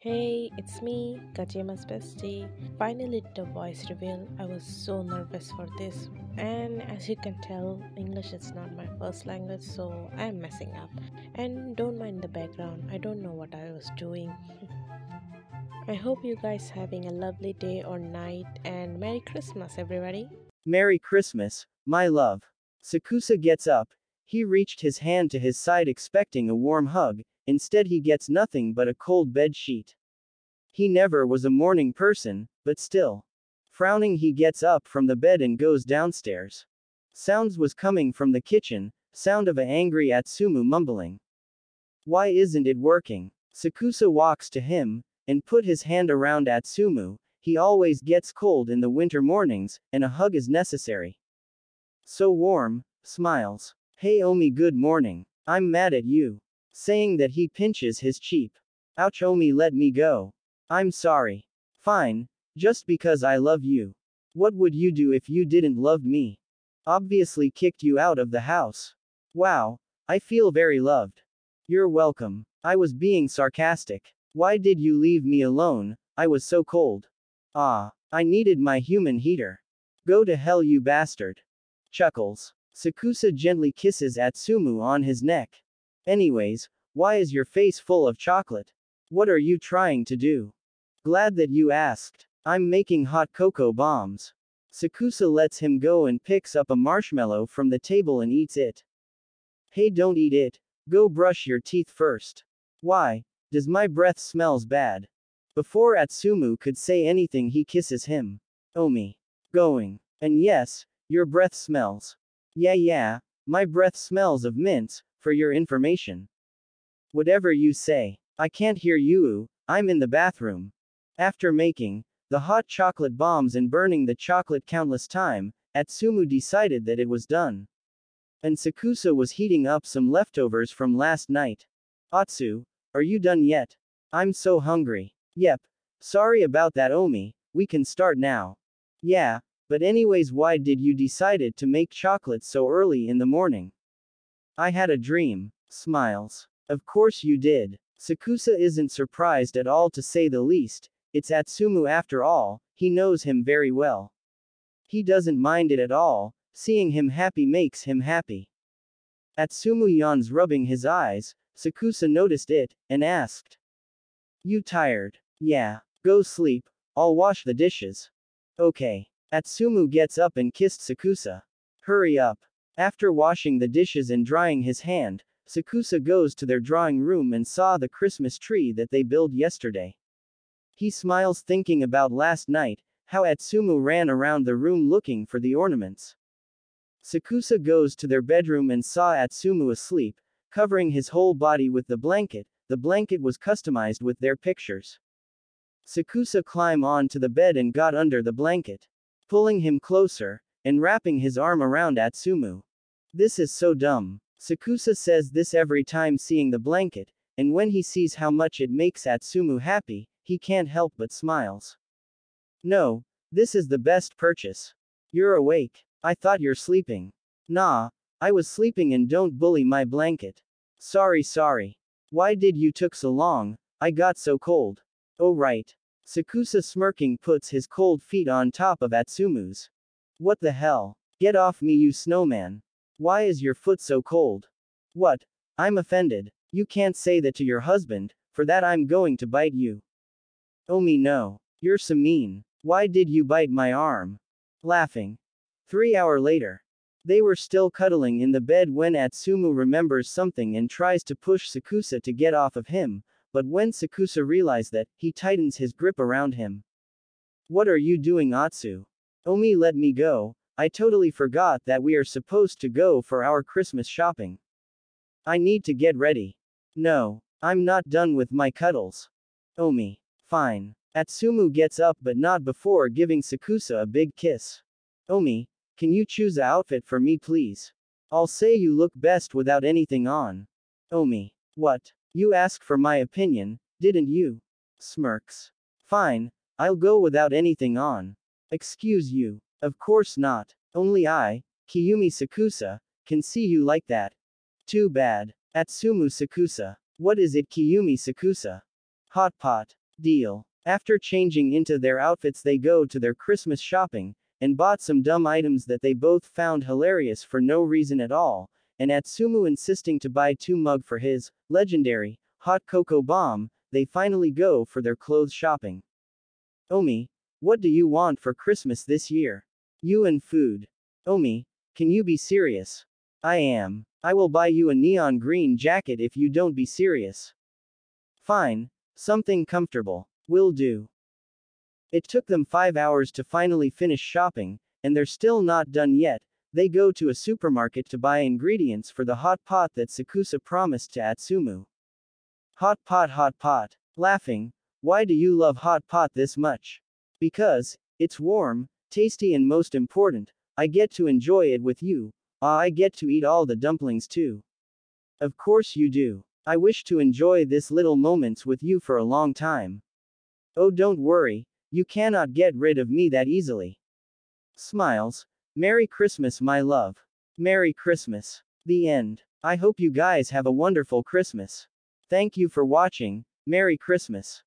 Hey, it's me, Kageyama's bestie. Finally the voice reveal. I was so nervous for this. And as you can tell, English is not my first language, so I'm messing up. And don't mind the background, I don't know what I was doing. I hope you guys having a lovely day or night and Merry Christmas everybody. Merry Christmas, my love. Sakusa gets up. He reached his hand to his side expecting a warm hug, instead he gets nothing but a cold bed sheet. He never was a morning person, but still. Frowning he gets up from the bed and goes downstairs. Sounds was coming from the kitchen, sound of a angry Atsumu mumbling. Why isn't it working? Sakusa walks to him, and put his hand around Atsumu, he always gets cold in the winter mornings, and a hug is necessary. So warm, smiles. Hey Omi good morning. I'm mad at you. Saying that he pinches his cheek. Ouch Omi let me go. I'm sorry. Fine. Just because I love you. What would you do if you didn't love me? Obviously kicked you out of the house. Wow. I feel very loved. You're welcome. I was being sarcastic. Why did you leave me alone? I was so cold. Ah. I needed my human heater. Go to hell you bastard. Chuckles. Sakusa gently kisses Atsumu on his neck. Anyways, why is your face full of chocolate? What are you trying to do? Glad that you asked. I'm making hot cocoa bombs. Sakusa lets him go and picks up a marshmallow from the table and eats it. Hey don't eat it. Go brush your teeth first. Why? Does my breath smells bad? Before Atsumu could say anything he kisses him. Omi. Going. And yes, your breath smells. Yeah yeah, my breath smells of mints, for your information. Whatever you say. I can't hear you, I'm in the bathroom. After making the hot chocolate bombs and burning the chocolate countless time, Atsumu decided that it was done. And Sakusa was heating up some leftovers from last night. Atsu, are you done yet? I'm so hungry. Yep. Sorry about that Omi, we can start now. Yeah, but anyways why did you decided to make chocolate so early in the morning? I had a dream. Smiles. Of course you did. Sakusa isn't surprised at all to say the least, it's Atsumu after all, he knows him very well. He doesn't mind it at all, seeing him happy makes him happy. Atsumu yawns rubbing his eyes, Sakusa noticed it, and asked. You tired? Yeah. Go sleep, I'll wash the dishes. Okay. Atsumu gets up and kissed Sakusa. Hurry up. After washing the dishes and drying his hand, Sakusa goes to their drawing room and saw the Christmas tree that they built yesterday. He smiles thinking about last night, how Atsumu ran around the room looking for the ornaments. Sakusa goes to their bedroom and saw Atsumu asleep, covering his whole body with the blanket, the blanket was customized with their pictures. Sakusa climbed onto the bed and got under the blanket. Pulling him closer, and wrapping his arm around Atsumu. This is so dumb. Sakusa says this every time seeing the blanket, and when he sees how much it makes Atsumu happy, he can't help but smiles. No, this is the best purchase. You're awake. I thought you're sleeping. Nah, I was sleeping and don't bully my blanket. Sorry sorry. Why did you took so long, I got so cold. Oh right. Sakusa smirking puts his cold feet on top of Atsumu's. What the hell? Get off me you snowman. Why is your foot so cold? What? I'm offended. You can't say that to your husband, for that I'm going to bite you. Oh me no. You're so mean. Why did you bite my arm? Laughing. Three hour later. They were still cuddling in the bed when Atsumu remembers something and tries to push Sakusa to get off of him, but when Sakusa realizes that, he tightens his grip around him. What are you doing Atsu? Oh Omi let me go, I totally forgot that we are supposed to go for our Christmas shopping. I need to get ready. No, I'm not done with my cuddles. Omi. Fine. Atsumu gets up but not before giving Sakusa a big kiss. Omi, can you choose a outfit for me please? I'll say you look best without anything on. Omi. What? You asked for my opinion, didn't you? Smirks. Fine, I'll go without anything on. Excuse you. Of course not. Only I, Kiyoomi Sakusa, can see you like that. Too bad. Atsumu Sakusa. What is it Kiyoomi Sakusa? Hot pot. Deal. After changing into their outfits, they go to their Christmas shopping, and bought some dumb items that they both found hilarious for no reason at all, and Atsumu insisting to buy two mug for his legendary hot cocoa bomb, they finally go for their clothes shopping. Omi, what do you want for Christmas this year? You and food. Omi, can you be serious? I am. I will buy you a neon green jacket if you don't be serious. Fine, something comfortable. Will do. It took them five hours to finally finish shopping, and they're still not done yet. They go to a supermarket to buy ingredients for the hot pot that Sakusa promised to Atsumu. Hot pot, hot pot. Laughing, why do you love hot pot this much? Because, it's warm, tasty, and most important, I get to enjoy it with you. Ah, I get to eat all the dumplings too. Of course you do. I wish to enjoy this little moments with you for a long time. Oh, don't worry, you cannot get rid of me that easily. Smiles. Merry Christmas, my love. Merry Christmas. The end. I hope you guys have a wonderful Christmas. Thank you for watching. Merry Christmas.